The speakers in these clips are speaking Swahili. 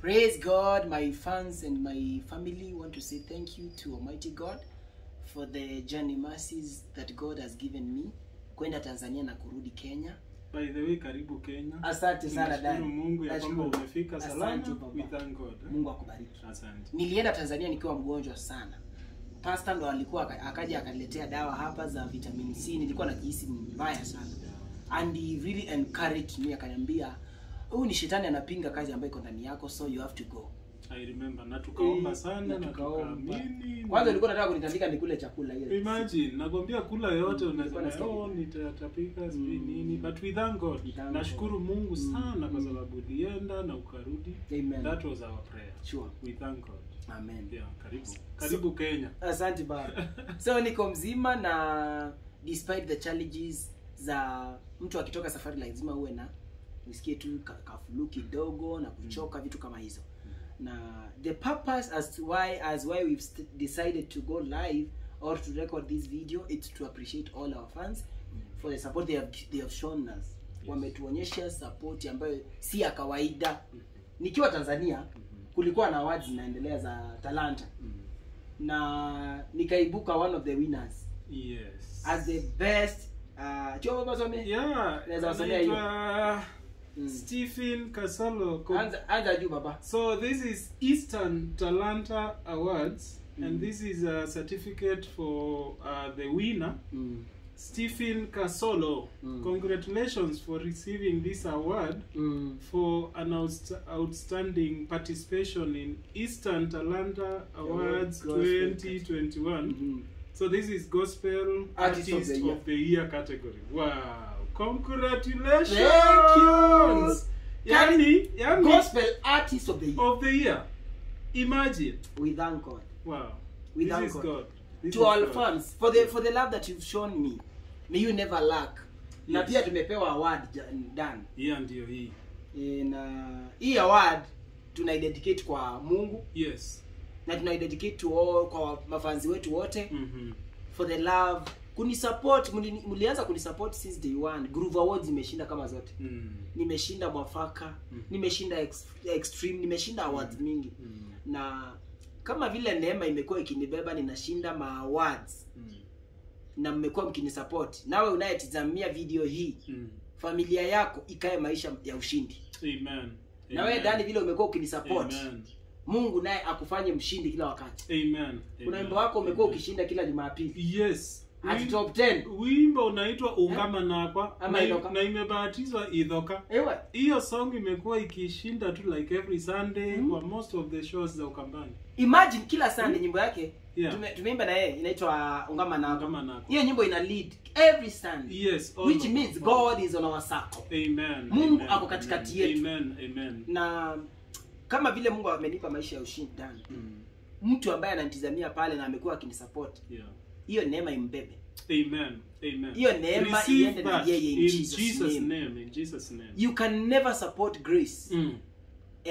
Praise God, my fans and my family want to say thank you to Almighty God for the journey mercies that God has given me kwenda Tanzania na kurudi Kenya. By the way, karibu Kenya. Asante sana Tunashukuru. Mungu ya kwamba umefika salama. We thank God. Mungu akubariki. Asante. Nilienda Tanzania nikiwa mgonjwa sana. Pastor ndo alikuwa akaja akaniletea dawa hapa za vitamin C. Nilikuwa najihisi mbaya sana. And he really encouraged me akaniambia, huyu ni shetani anapinga kazi ambayo iko ndani yako so you have to go. I remember na tukaomba Eh, sana na tukaamini. Kwanza ulikuwa nataka kunitandika nikule chakula hiyo. Imagine, nakwambia kula yote Mm, unasema nilikuwa oh nitatapika sijui Mm. nini but we thank God. Nashukuru. Mungu Mm, sana kwa mm. sababu ulienda na ukarudi. Amen. That was our prayer. Sure. We thank God. Amen. Yeah, karibu. Karibu Kenya. Asante baba. So niko mzima na despite the challenges za mtu akitoka safari lazima uwe na usikie tu ka- kafulu kidogo na kuchoka vitu kama hizo. Na the purpose as to why as why we've decided to go live or to record this video it's to appreciate all our fans for the support they have, they have shown us. Wametuonyesha support ambayo si ya kawaida. Nikiwa Tanzania kulikuwa na awards zinaendelea za talanta na nikaibuka one of the winners Yes. as the best uh, chuo baba some Yeah, Naweza wasomea hiyo. Mm. Stephen Kasolo. Ko- anza anza baba So this is Eastern Talanta Awards, Mm. and this is a certificate for uh, the winner, mm. Stephen Casolo. Mm. Congratulations for receiving this award Mm. for an outst- outstanding participation in Eastern Talanta Awards Gospel 2021. Mhm. So this is Gospel Artist Artist, of the of the Year category. Wow! Congratulations! Thank you. Yani, yani gospel artist of the year of the year. Imagine. we thank God Wow. We this thank is God. God. This to is all God. fans for the for the love that you've shown me may you never lack na Yes. pia tumepewa award dan Yeah, ndio hii. na hii award tunaidedicate kwa Mungu Yes. na tunaidedicate to all kwa mafanzi wetu wote Mhm. for the love kunisupport mlianza kunisupport since day one groove awards imeshinda kama zote Mm. nimeshinda mwafaka Mm. nimeshinda ex, extreme nimeshinda awards mingi Mm. na kama vile neema imekuwa ikinibeba ninashinda ma awards Mm. na mmekuwa mkinisupport nawe unayetizamia video hii Mm. familia yako ikae maisha ya ushindi Amen. na wewe dani vile umekuwa ukinisupport Amen. mungu naye akufanye mshindi kila wakati Amen. kuna wimbo wako umekuwa ukishinda kila jumapili Yes. At top 10 wimbo unaitwa ungama nakwa Ama na, na imebahatizwa idhoka hiyo song imekuwa ikishinda tu like every sunday Mm. kwa most of the shows za ukambani. Imagine kila sunday mm. nyimbo yake Yeah. tume, tumeimba na yeye inaitwa ungama nakwa hiyo nyimbo ina lead every sunday. Yes which the, means god is on our circle amen Mungu amen, ako katikati yetu. amen amen. Na kama vile mungu amenipa maisha ya ushindani Mm. mtu ambaye ananitizamia pale na amekuwa akinisupport yeah hiyo neema imbebe. Amen. Amen. Hiyo neema iende na yeye in in Jesus' Jesus name. name in Jesus name. You can never support grace mm.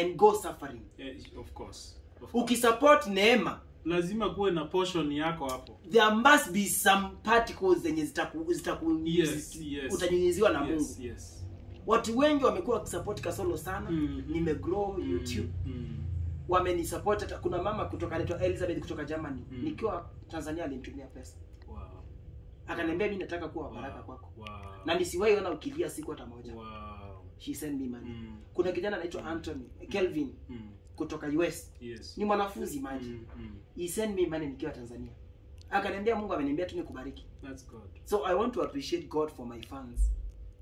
and go suffering. Yeah, of course. Of course. ukisupport neema lazima kuwe na portion yako hapo. there must be some particles zenye zitaku, zitaku yes yes. utanyunyiziwa na yes, mungu. yes. Watu wengi wamekuwa wakisupport kasolo sana. Mhm. nimegrow Mm, youtube. Mm. Wamenisupport hata kuna mama kutoka anaitwa elizabeth kutoka germany Mm. nikiwa tanzania alinitumia pesa Wow. akaniambia mimi nataka kuwa baraka Wow. kwako Wow. na nisiwahi ona ukilia siku hata moja Wow. she sent me money Mm. kuna kijana anaitwa anthony kelvin Mm. kutoka us Yes. ni mwanafunzi maji Mm, mm. he sent me money nikiwa tanzania akaniambia mungu ameniambia tu nikubariki That's good. so i want to appreciate god for my fans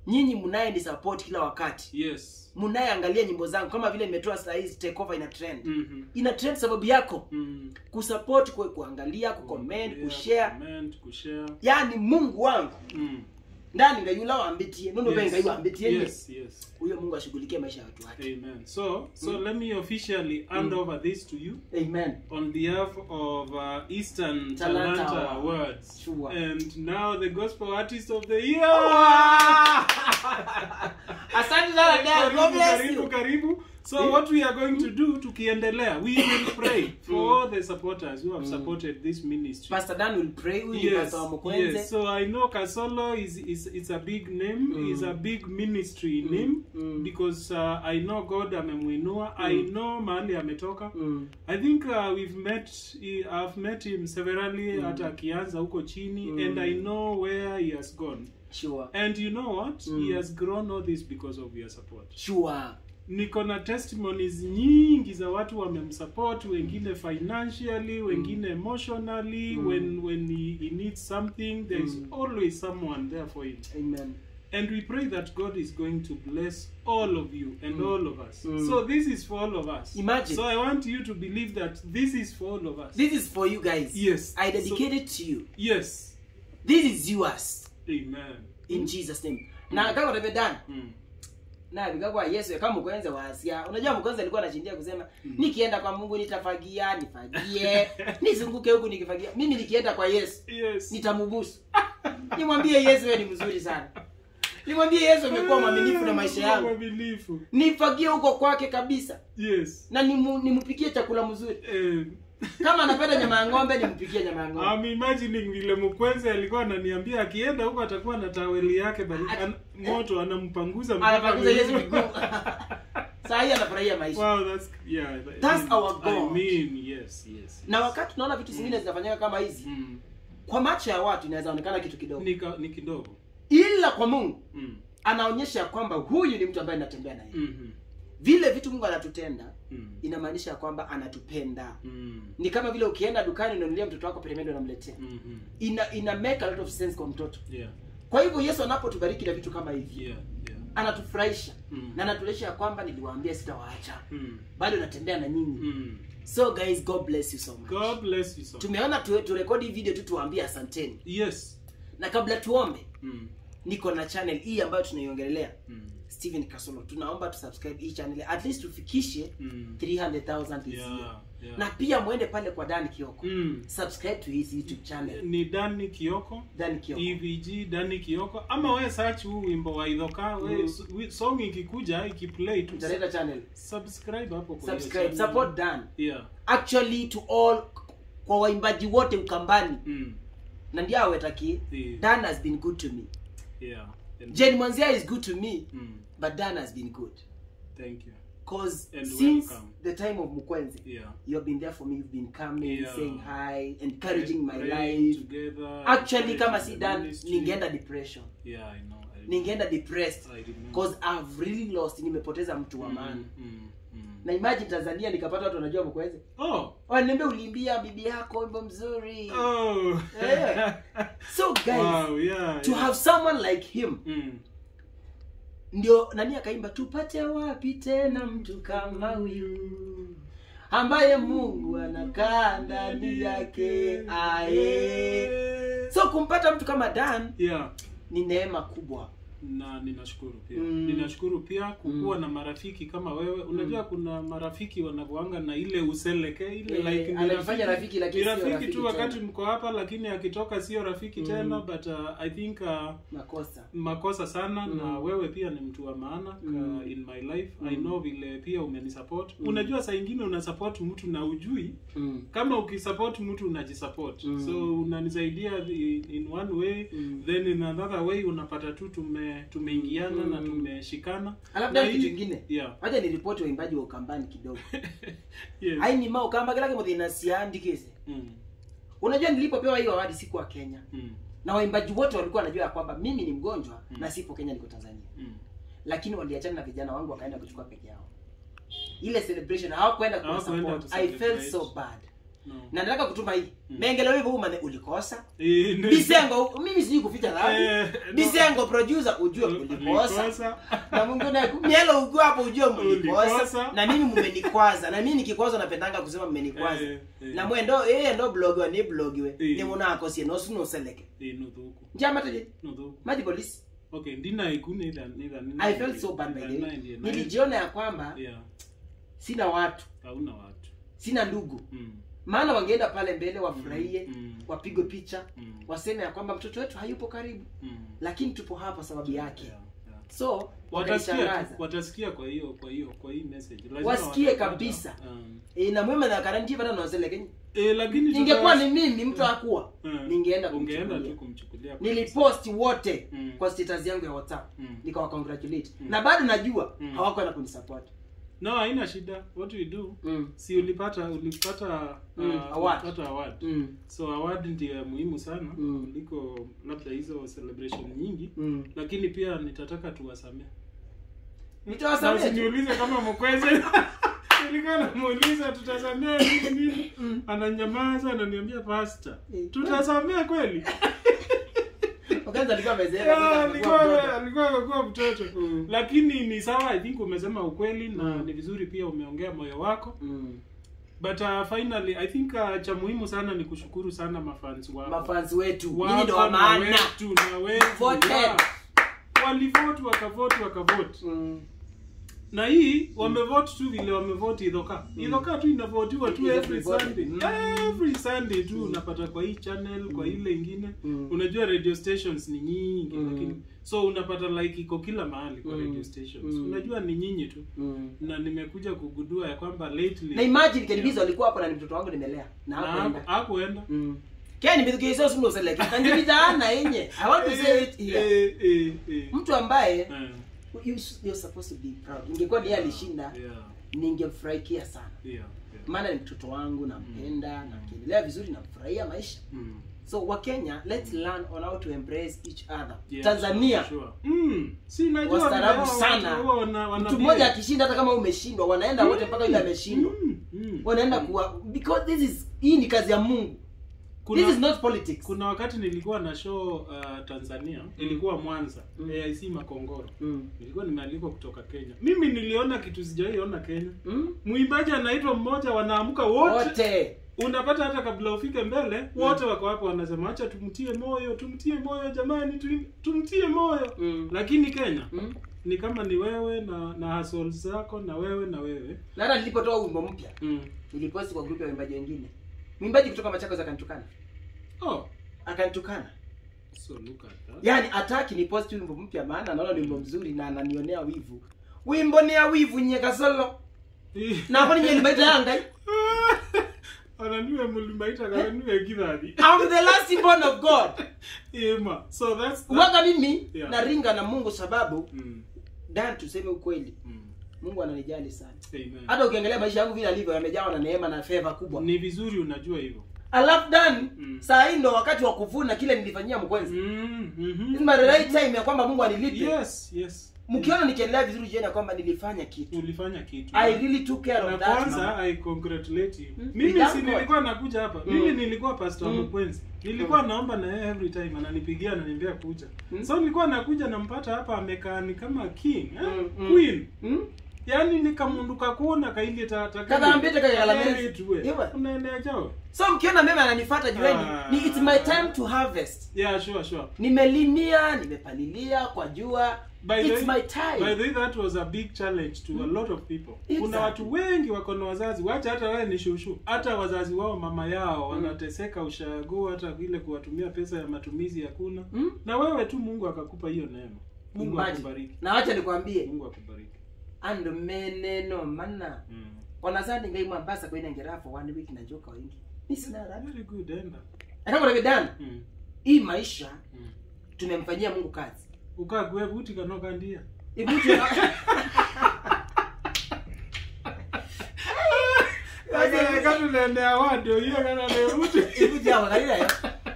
nyinyi mnaye ni support kila wakati Yes. mnayeangalia nyimbo zangu kama vile nimetoa saa hizi take over ina trend mm-hmm. ina trend sababu yako Mm. kusupport kwe kuangalia kucomment kushare comment, kushare. yani mungu wangu Mm. Ndani ngayula wambitie nono Yes. ngayu wambitie yes. Yes, huyo mungu ashughulikie maisha ya watu wake Amen. So, so Mm. let me officially hand Mm. over this to you amen on behalf of uh, Eastern Talanta Talanta, Awards. Sure. And now the Gospel Artist of the Year. asante sana dad god bless bless karibu, you karibu. So yeah. what we are going to do tukiendelea we will pray for all the supporters who have supported this ministry pastor dan will pray huyu yes, pastor wa mkwenze yes. so i know kasolo is, is it's a big name mm. is a big ministry mm. name mm. because uh, i know god amemwinua i know mahali ametoka Mm. i think uh, we've met i've met him severally mm. at akianza huko chini and i know where he has gone sure and you know what Mm. he has grown all this because of your support sure niko na testimonies nyingi za watu wamemsupport wengine financially wengine mm. emotionally mm. when when he, he needs something there is mm. always someone there for him. Amen. And we pray that god is going to bless all of you and all of us. Mm. so this is for all of us. Imagine. so i want you to believe that this is for all of us. This is for you guys. Yes. i dedicate it to you. Yes. This is yours. Amen. In jesus name. Na kama utavedana mm. Na vikakwa yesu kama mkwenze wa Asia. unajua mkwenze alikuwa anachindia kusema nikienda kwa mungu nitafagia nifagie. Nizunguke huku nikifagia. Mimi nikienda kwa yesu yes. nitamubusu. Nimwambie yesu wewe ni mzuri sana. Nimwambie yesu amekuwa mwaminifu na maisha yangu. Mwaminifu. nifagie huko kwake kabisa. Yes. Na nimu, nimpikie chakula mzuri. Eh, kama anapenda nyama ya ng'ombe nimpikie nyama ya ng'ombe I'm imagining vile mkwenzi alikuwa ananiambia akienda huko atakuwa na taweli yake bali an, moto anampanguza mpaka Anapanguza yeye miguu. Sasa hii anafurahia maisha wow that's yeah I That's mean- our goal. I mean yes yes yes. na wakati tunaona vitu zingine zinafanyika kama hizi mm. kwa macho ya watu inaweza onekana kitu kidogo ni, ni kidogo ila kwa mungu mm. anaonyesha ya kwamba huyu ni mtu ambaye natembea yeye. mm vile vitu mungu anatutenda mm. inamaanisha ya kwamba anatupenda mm. ni kama vile ukienda dukani unanulia mtoto wako peremende unamletea mm -hmm. ina ina make a lot of sense kwa mtoto yeah kwa hivyo yesu anapotubariki na vitu kama hivi yeah yeah anatufurahisha Mm. na anatuonyesha ya kwamba niliwaambia sitawaacha mm. bado natembea na nyinyi Mm. so guys god bless you so much God bless you so much. tumeona tu, turekodi hii video tu tuwaambie asanteni yes na kabla tuombe mm. Niko na channel hii ambayo tunaiongelelea. Mm. Steven Kasolo. Tunaomba tusubscribe hii channel at least tufikishe Mm. 300,000 this Yeah, year yeah. na pia mwende pale kwa Dan Kioko. Mm. subscribe to his YouTube channel. Ni dani kioko. Dan Kioko. Evg dani kioko. Ama we search huu wimbo wa idhoka. We Mm. song ikikuja ikiplay tu. Tutaleta channel. Subscribe hapo kwa subscribe. support Dan. Yeah. Actually to all kwa waimbaji wote Mkambani. mm. na ndio awetaki Yeah. Dan has been good to me yeah. And, Jane Mwanzia is good to me mm. but Dan has been good. Thank you. Cause And since welcome. the time of Mukwenzi yeah. you have been there for me you've been coming Yeah. saying hi encouraging my life. together, actually kama si Dan ningenda ningeenda depression. Yeah i know I ningeenda depressed. Because I've really lost nimepoteza mtu wa maana mm, mm, mm. Na imagine Tanzania nikapata watu wanajua mkweze. oh wananiambia uliimbia bibi yako wimbo mzuri oh Yeah. so guys wow yeah to yeah. have someone like him mm. ndio nani akaimba tupate wapi tena mtu kama huyu ambaye mungu anakaa ndani yake aye so kumpata mtu kama dan yeah ni neema kubwa na ninashukuru pia Mm. ninashukuru pia kukuwa mm. na marafiki kama wewe unajua mm. kuna marafiki wanavoanga na ile useleke ile yeah, like anafanya rafiki lakini rafiki rafiki tu wakati mko hapa lakini akitoka sio rafiki mm. tena but uh, i think uh, makosa makosa sana Mm. na wewe pia ni mtu wa maana Mm. uh, in my life Mm. i know vile pia umenisupport Mm. unajua saa ingine unasupport mtu na ujui mm. kama ukisupport mtu unajisupport Mm. so unanisaidia in one way Mm. then in another way unapata tu tume tumeingiana na Mm. tumeshikana. Labda Na na kitu hii- kingine. Yeah. Wacha niripoti waimbaji wa ukambani kidogo. Yes. Ainima ukamba na muthinasiandikise mm. unajua nilipopewa hiyo awadi siku sikuwa kenya Mm. na waimbaji wote walikuwa wanajua ya kwamba mimi ni mgonjwa Mm. na sipo kenya niko tanzania. Mm. lakini waliachana na vijana wangu wakaenda kuchukua peke yao. Ile celebration hawakwenda kwa support. i felt so bad No. na nataka kutuma hii. Mm. mengele wivo umane ulikosa. Eh, bisengo mimi sijui kuficha dhambi no. bisengo producer ujue ulikosa. Na mwingine mielo ukiwa hapo ujue mlikosa na mimi mmenikwaza? Na mimi nikikwaza napendanga kusema mmenikwaza. Eh, eh. na mwendo eh ndo blogiwa ni blogiwe. Eh. ni munakosie no suno seleke Eh, njama taje maji polisi. Okay ndinaiku ila neither i felt so bad by the way. Nilijiona ya kwamba yeah. sina watu. Hauna watu. Sina ndugu. Mm. Maana wangeenda pale mbele wafurahie Mm. wapigwe picha Mm. waseme ya kwamba mtoto wetu hayupo karibu Mm. lakini tupo hapa sababu yake Yeah, yeah. so watasikia watasikia kwa hiyo kwa hiyo kwa hii message Lazima Wasikie kabisa. Um, e, na mwema na garanti bado Kenya e, lakini ningekuwa ni mimi mtu hakuwa Mm. ningeenda ungeenda tu kumchukulia nilipost wote Mm. kwa status yangu ya whatsapp Mm. Mm. na bado najua Mm. hawakwenda kunisupport no haina shida what we do mm. si ulipata ulipata Mm, uh, award. ulipata award mm. so award ndio ya muhimu sana Mm. kuliko labda hizo celebration nyingi mm. lakini pia nitataka tuwasamee usiniulize kama mkweze nilikuwa namuuliza tutasamea nini nini ananyamaza ananiambia pasta Eh. tutasamea kweli Wakati alikuwa amezeeka, Yeah, sasa amekuwa alikuwa mtoto. alikuwa amekuwa mtoto Mm. lakini ni sawa i think umesema ukweli na Mm. ni vizuri pia umeongea moyo wako Mm. but uh, finally i think uh, cha muhimu sana ni kushukuru sana mafans wako mafans wetu nyinyi wa maana wetu na wetu yeah. walivote wakavote wakavote Mm. Na hii wamevote tu vile wamevote idhoka idhoka tu inavotiwa tu every sunday Mm. every sunday tu unapata kwa hii channel kwa ile ingine Mm. unajua radio stations ni nyingi Mm. lakini so unapata like iko kila mahali kwa Mm. radio stations Mm. unajua ni nyinyi tu Mm. na nimekuja kugudua ya kwamba lately na imagine kelibizo alikuwa hapo na mtoto wangu nimelea na hapo haku- hakuenda mm. Ken bithukiso simu seleki kanjibitaana yenye i want to say it here Eh, eh, eh. mtu ambaye Eh, you, you're supposed to be proud. Ingekuwa ni yeye alishinda yeah, ningefurahikia sana. Yeah, yeah. maana ni mtoto wangu nampenda na nakiendelea vizuri namfurahia maisha. Mm. so wakenya let's mm. learn on how to embrace each other. Yeah, tanzania. sure, sure. Mm, si najua Wastaarabu sana. mtu mmoja akishinda hata kama umeshindwa wanaenda wote mpaka yule ameshindwa. Mm, mm. wanaenda kuwa because this is hii ni kazi ya mungu Kuna- this is not politics kuna wakati nilikuwa na show uh, tanzania mm. ilikuwa mwanza Mm. aic makongoro mm. nilikuwa nimealikwa kutoka kenya mimi niliona kitu sijaiona kenya Mm? mwimbaji anaitwa mmoja wanaamka wote wote unapata hata kabla ufike mbele mm. wote wako hapo wanasema acha tumtie moyo tumtie moyo jamani tumtie moyo Mm. lakini kenya Mm? ni kama ni wewe na na hasol zako na wewe na wewe na hata nilipotoa wimbo mpya mm. niliposti kwa grupu ya waimbaji wengine mwimbaji kutoka machakos akanitukana oh akanitukana so look at that yaani ataki ni posti wimbo mpya maana anaona ni wimbo mzuri na ananionea wivu wimbo ni ya wivu nye kasolo na hapo ninye libaita yanga. ananiwe mulimbaita kananiwe kidhadi I'm the last born of God ema so that's that. waga mimi Yeah. naringa na mungu sababu mm. dan tuseme ukweli Mm. Mungu ananijali sana Amen. hata ukiangalia maisha yangu vile alivyo yamejawa na neema na feva kubwa ni vizuri unajua hivyo alafu dan Mm. saa hii ndo wakati wa kuvuna kile nilifanyia mkwenzi mm. Mm-hmm. is my right time ya kwamba mungu anilipe yes yes mkiona nikiendelea vizuri jioni ya kwamba nilifanya kitu ulifanya kitu i really took care na of that kwanza i congratulate you Mm. mimi si nilikuwa nakuja hapa Mm. mimi nilikuwa pastor Mm. mkwenzi nilikuwa mm. naomba na yeye every time ananipigia ananiambia kuja Mm. so nilikuwa nakuja nampata hapa amekaa ni kama king eh? Mm, Queen. mm. Queen Hmm? yaani nikamunduka kuona kaili tata kakalamezi. Iwe. unaendea jawe so mkiona mema ananifuata jueni Ah. ni it's my time to harvest. Yeah sure sure. Nimelimia nimepalilia kwa jua. By the it's my time. by the way that was a big challenge to a lot of people. Exactly. kuna watu wengi wako na wazazi. Wacha hata wewe ni shushu. Hata wazazi wao mama yao wanateseka ushago hata vile kuwatumia pesa ya matumizi hakuna. Mm. na wewe tu mungu akakupa hiyo neema. Mungu akubariki. Na wacha nikwambie mungu akubariki ando meneno mana. Mm. wanazani ngai mwambasa kwenda ngera for one week na joka wengi. Mi sina raha. Very good enda. Mm. hii maisha mm. tumemfanyia mungu kazi. Ukagwe buti kanokandia ibuti katunaendea wadio hiyo kanalebuti ibuti hapo kalila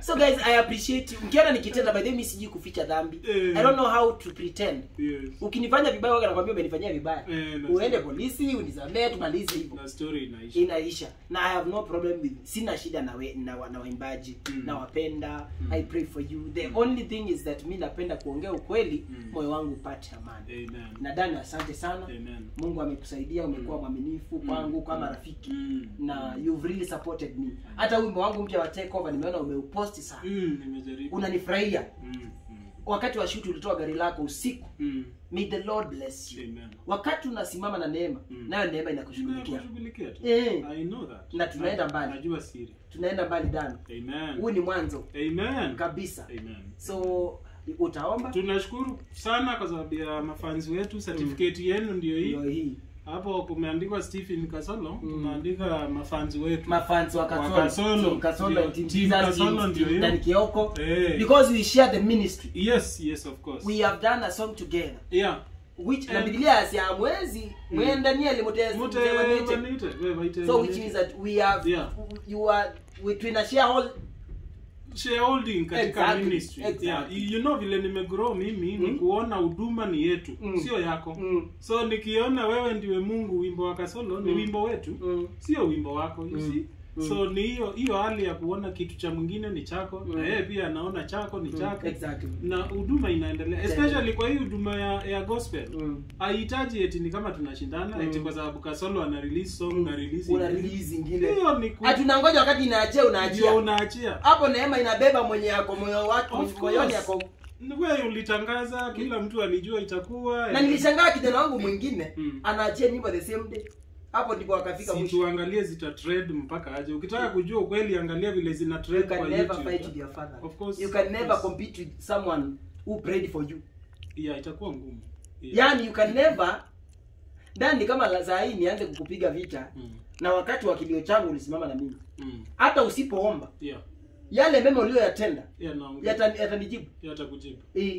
so guys i appreciate you. Ukiona nikitenda by the way sijui kuficha dhambi. Eh. i don't know how to pretend. Yes. ukinifanya vibaya waga nakwambia umenifanyia vibaya. Eh, uende polisi unisamee tumalize hivyo. Na story inaisha. Inaisha. Na i have no problem with sina shida na, we, na, na waimbaji. Mm. nawapenda. I pray for you. The only thing is that mi napenda kuongea ukweli Mm. moyo wangu upate amani. Amen. Na dani asante sana. Amen. Mungu amekusaidia umekuwa mwaminifu kwangu kama rafiki mm. na you've really supported me. Hata wimbo wangu mpya wa take over nimeona umeuposti sana mm. nimejaribu unanifurahia mm. mm. wakati wa shuti ulitoa gari lako usiku mm. may the lord bless you amen wakati unasimama na neema Mm. nayo neema inakushughulikia. Eh. I know that. Na tunaenda mbali. Najua siri. tunaenda mbali Amen. huu ni mwanzo Amen. kabisa Amen. so utaomba tunashukuru sana kwa sababu ya mafanzi wetu certificate yenu ndio hii ndio hii hapo kumeandikwa Stephen Kasolo tumeandika mafanzi wetu. Mafanzi wa Wa Kasolo, Kasolo. Team Kasolo Ndio, Team Kasolo ndio hiyo. Dan Kioko. Hey. because we share the ministry. Yes yes of course. We have done a song together. Yeah. Which na Biblia yasema mwezi mwendania Daniel Mute banite, we baite so which means that we have Yeah. you are we tuna share all shareholding katika Exactly, ministry exactly. yeah you know vile nimegrow mimi ni Mm. kuona huduma ni yetu Mm. sio yako mm, so nikiona wewe ndiwe mungu wimbo wa kasolo ni Mm. wimbo wetu mm, sio wimbo wako you Mm. see Mm. so ni hiyo hiyo hali ya kuona kitu cha mwingine ni chako Mm. na yeye pia anaona chako ni mm, chake exactly na huduma inaendelea especially kwa hii huduma ya, ya gospel mm. haihitaji eti ni kama tunashindana Mm. eti kwa sababu kasolo ana release song mm. na release una release nyingine hiyo ni ku- tunangoja wakati inaachia unaachia unaachia hapo neema inabeba mwenye yako moyo wako Of mwenye moyoni course. ako wewe ulitangaza kila mtu alijua itakuwa na nilishangaa kijana wangu mwingine Mm. anaachia nyimbo the same day hapo ndipo akafika mwisho. tuangalie zita trade mpaka aje. Ukitaka kujua ukweli angalia vile zina trade you can kwa never YouTube. fight with your father. Of course, you can never compete with someone who prayed for you. Yeah itakuwa ngumu. Yeah. yani you can never ndani kama saa hii nianze kukupiga vita Mm. na wakati wa kilio changu ulisimama na mimi. Mm. hata usipoomba. Yeah yale mema uliyoyatenda yatanijibu yatakujibu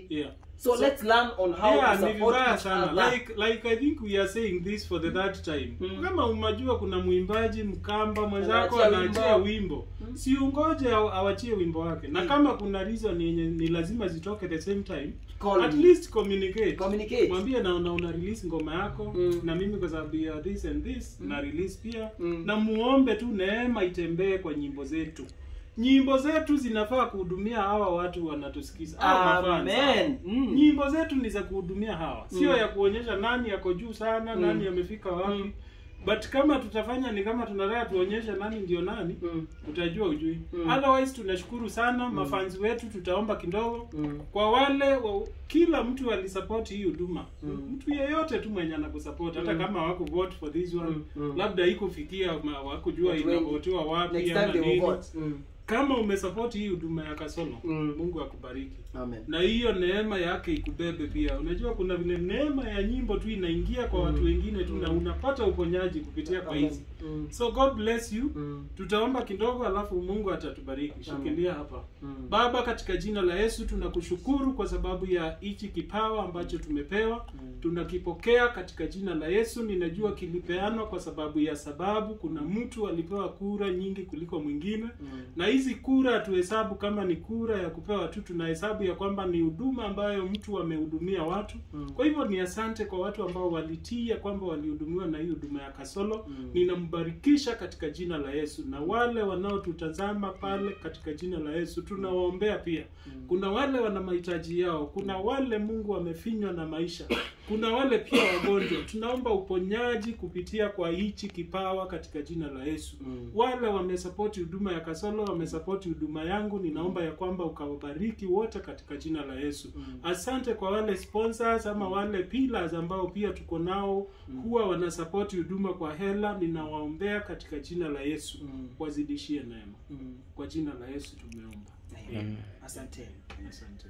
yeah so, So- let's learn on how yeah to support each sana other. like like i think we are saying this for the third time Mm. kama umajua kuna mwimbaji mkamba mwenzako Anaachia wimbo. Mm. si ungoje awachie wimbo wake na Mm. kama kuna reason yenye ni lazima zitoke the same time Call at me. least communicate Communicate. mwambie na una, una release ngoma yako Mm. na mimi kwa sababu ya this and this na release pia Mm. na muombe tu neema itembee kwa nyimbo zetu nyimbo zetu zinafaa kuhudumia hawa watu wanatusikiza. Amen. Mm. nyimbo zetu ni za kuhudumia hawa sio Mm. ya kuonyesha nani yako juu sana Mm. nani amefika wapi Mm. but kama tutafanya ni kama tunataka tuonyeshe nani ndio nani Mm. utajua ujui Mm. otherwise tunashukuru sana mm. mafanzi wetu tutaomba kidogo Mm. kwa wale wa, kila mtu alisapoti hii huduma Mm. mtu yeyote tu mwenye anakusupport hata Mm. kama wako vote for this one Mm. Mm. labda ikufikia wakujua inavotiwa wapi ama nini. Mm. Kama umesupport hii huduma ya kasolo Mm. mungu akubariki Amen. na hiyo neema yake ikubebe pia unajua kuna vile neema ya nyimbo tu inaingia kwa Mm. watu wengine tu na Mm. unapata uponyaji kupitia kwa hizi Mm. so god bless you Mm. tutaomba kidogo alafu mungu atatubariki shikilia hapa Mm. baba katika jina la yesu tunakushukuru kwa sababu ya hichi kipawa ambacho tumepewa Mm. tunakipokea katika jina la yesu ninajua kilipeanwa kwa sababu ya sababu kuna mtu alipewa kura nyingi kuliko mwingine Mm. na hizi kura tuhesabu kama ni kura ya kupewa tu tunahesabu ya kwamba ni huduma ambayo mtu amehudumia watu Mm. kwa hivyo ni asante kwa watu ambao walitia ya kwamba walihudumiwa na hii huduma ya kasolo Mm. ninambarikisha katika jina la yesu na wale wanaotutazama pale katika jina la yesu tunawaombea pia Mm. kuna wale wana mahitaji yao kuna wale mungu amefinywa na maisha kuna wale pia wagonjwa tunaomba uponyaji kupitia kwa hichi kipawa katika jina la yesu Mm. wale wamesapoti huduma ya kasolo wamesapoti huduma yangu ninaomba ya kwamba ukawabariki wote katika jina la yesu Mm. asante kwa wale sponsors ama wale pillars ambao pia tuko nao huwa wanasapoti huduma kwa hela ninawaombea katika jina la yesu Mm. wazidishie neema Mm. kwa jina la yesu tumeomba Amen. Asante. asante